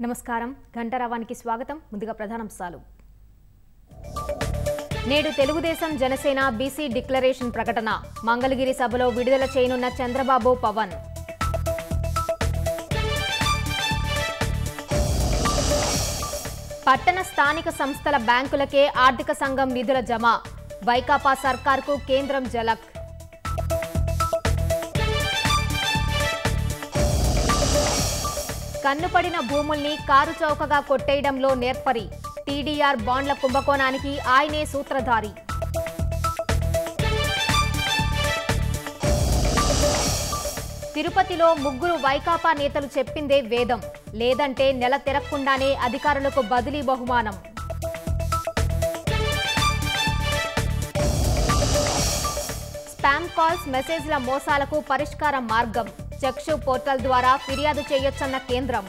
నమస్కారం. గంటరావానికి స్వాగతం. ముందుగా ప్రధానాంశాలు. నేడు తెలుగుదేశం జనసేన బీసీ డిక్లరేషన్ ప్రకటన. మంగళగిరి సభలో విడుదల చేయనున్న చంద్రబాబు పవన్. పట్టణ స్థానిక సంస్థల బ్యాంకులకే ఆర్థిక సంఘం నిధుల జమ. వైకాపా సర్కార్కు కేంద్రం జలక్. కన్నుపడిన భూముల్ని కారు చౌకగా కొట్టేయడంలో నేర్పరి. టీడీఆర్ బాండ్ల కుంభకోణానికి ఆయనే సూత్రధారి. తిరుపతిలో ముగ్గురు వైకాపా నేతలు చెప్పిందే వేదం. లేదంటే నెల తిరగకుండానే అధికారులకు బదిలీ బహుమానం. స్పామ్ కాల్స్ మెసేజ్ల మోసాలకు పరిష్కార మార్గం. చక్షు పోర్టల్ ద్వారా ఫిర్యాదు చేయొచ్చన్న కేంద్రం.